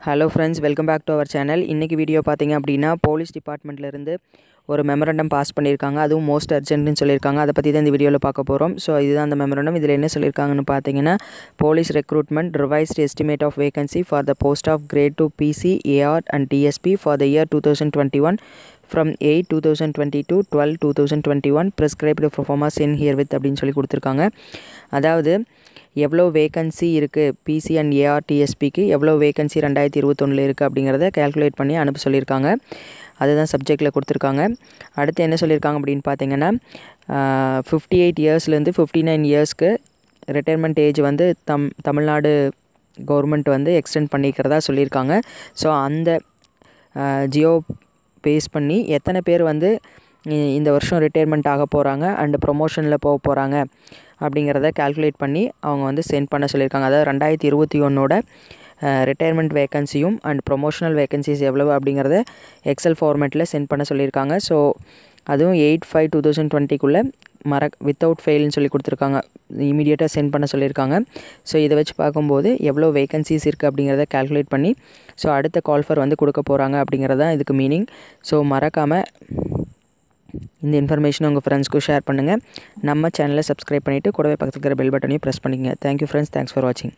Hello friends welcome back to our channel இன்றைக்கி video பார்த்தீங்க அப்படின்னா போலீஸ் டிபார்ட்மெண்ட்லேருந்து ஒரு மெமரண்டம் பாஸ் பண்ணியிருக்காங்க. அதுவும் மோஸ்ட் அர்ஜென்ட்னு சொல்லியிருக்காங்க. அதை பற்றி தான் இந்த வீடியோவில் பார்க்க போகிறோம் ஸோ இதுதான் அந்த மெமரண்டம் இதில் என்ன சொல்லியிருக்காங்கன்னு பார்த்தீங்கன்னா police recruitment revised estimate of vacancy for the post of grade two PC AR and DSP for the year two thousand twenty one from eight two thousand twenty two twelve two thousand twenty one prescribed performance in here with அப்படின்னு சொல்லி கொடுத்துருக்காங்க. அதாவது எவ்வளோ vacancy இருக்குது PC and ஏஆர்டிஎஸ்பிக்கு எவ்வளோ vacancy ரெண்டாயிரத்தி இருபத்தொன்னில் இருக்குது அப்படிங்கிறத கேல்குலேட் பண்ணி அனுப்ப சொல்லியிருக்காங்க. அதுதான் சப்ஜெக்டில் கொடுத்துருக்காங்க. அடுத்து என்ன சொல்லியிருக்காங்க அப்படின்னு பார்த்தீங்கன்னா ஃபிஃப்டி எயிட் இயர்ஸ்லேருந்து ஃபிஃப்டி நைன் இயர்ஸ்க்கு ரிட்டைர்மெண்ட் ஏஜ் வந்து தம் தமிழ்நாடு கவர்மெண்ட் வந்து எக்ஸ்டெண்ட் பண்ணிக்கிறதா சொல்லியிருக்காங்க. ஸோ அந்த ஜியோ பேஸ் பண்ணி எத்தனை பேர் வந்து இந்த வருஷம் ரிட்டையர்மெண்ட் ஆக போகிறாங்க அண்டு ப்ரொமோஷனில் போக போகிறாங்க அப்படிங்கிறத கால்குலேட் பண்ணி அவங்க வந்து சென்ட் பண்ண சொல்லியிருக்காங்க. அதாவது ரெண்டாயிரத்தி இருபத்தி ஒன்றோட ரிட்டையர்மெண்ட் வேக்கன்சியும் அண்ட் ப்ரொமோஷனல் வேக்கன்சிஸ் எவ்வளவு அப்படிங்கிறத எக்ஸல் ஃபார்மேட்டில் சென்ட் பண்ண சொல்லியிருக்காங்க. ஸோ அதுவும் எயிட் ஃபைவ் டூ தௌசண்ட் டுவெண்ட்டிக்குள்ளே மற வித்தவுட் ஃபெயில்னு சொல்லி கொடுத்துருக்காங்க. இமீடியட்டாக சென்ட் பண்ண சொல்லியிருக்காங்க. ஸோ இதை வச்சு பார்க்கும்போது எவ்வளோ வேகன்சிஸ் இருக்குது அப்படிங்கிறத கால்குலேட் பண்ணி ஸோ அடுத்த கால்ஃபர் வந்து கொடுக்க போகிறாங்க அப்படிங்கிறது தான் இதுக்கு மீனிங் ஸோ மறக்காமல் இந்த இன்ஃபர்மேஷனை உங்கள் ஃப்ரெண்ட்ஸ்க்கும் ஷேர் பண்ணுங்கள் நம்ம சேனலை சப்ஸ்கிரைப் பண்ணிவிட்டு கூடவே பக்கத்தில் இருக்கிற பெல் பட்டனையும் ப்ரெஸ் பண்ணிக்கங்க. தேங்க்யூ ஃப்ரெண்ட்ஸ் தேங்க்ஸ் ஃபார் வாட்சிங்